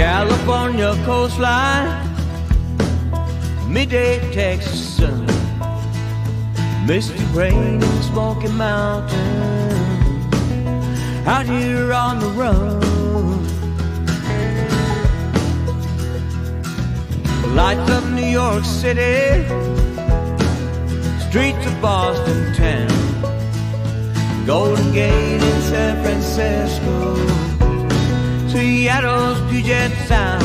California coastline, midday Texas sun, misty rain in Smoky Mountain, out here on the run. Lights of New York City, streets of Boston town, Golden Gate in San Francisco, Seattle's Puget Sound.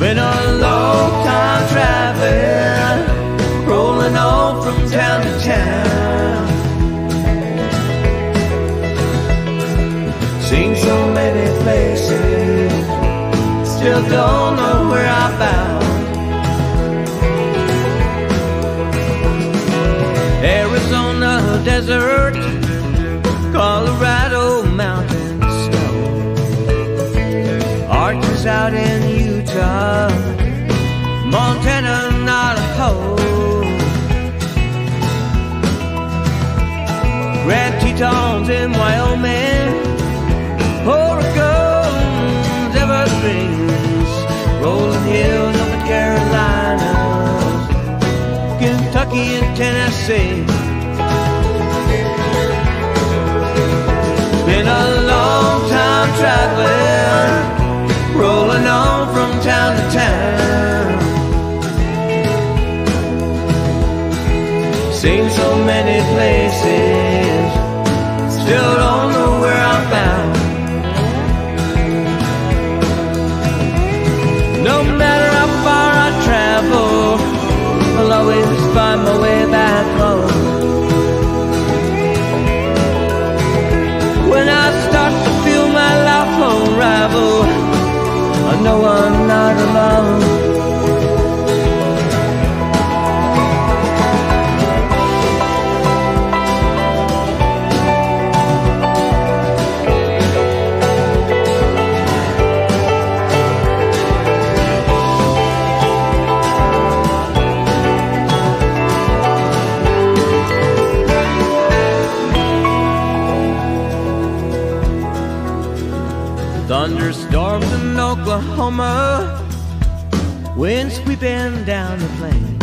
Been a long time traveling, rolling on from town to town. Seen so many places, still don't know where I'm bound. Out in Utah, Montana, Navajo. Grand Tetons in Wyoming, Oregon's evergreens, rolling hills up in Carolinas, Kentucky and Tennessee. Town to town. Seen so many places, In Oklahoma, wind sweeping down the plain.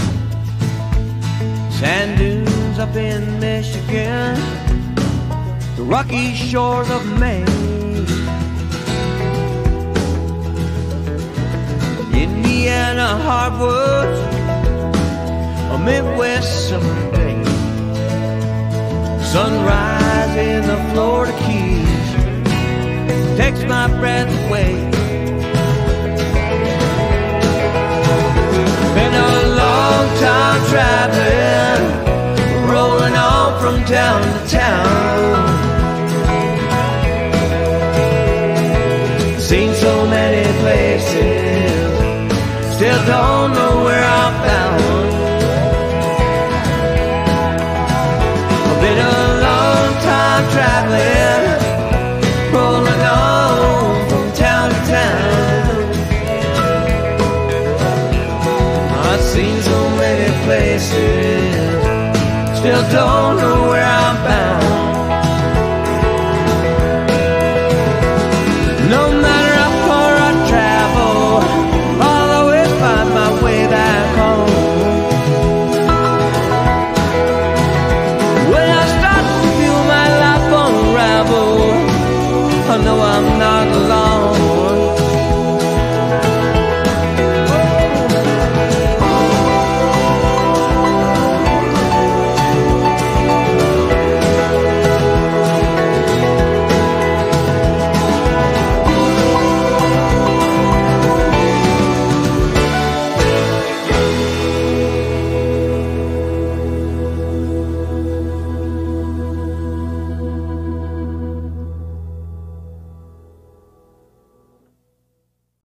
Sand dunes up in Michigan, the rocky shores of Maine. Indiana hardwoods, a Midwest summer day. Sunrise in the Florida Keys takes my breath away. Traveling, rolling on from town to town. Seen so many places, still don't know where I'm bound. Been a long time traveling still don't know where I'm bound.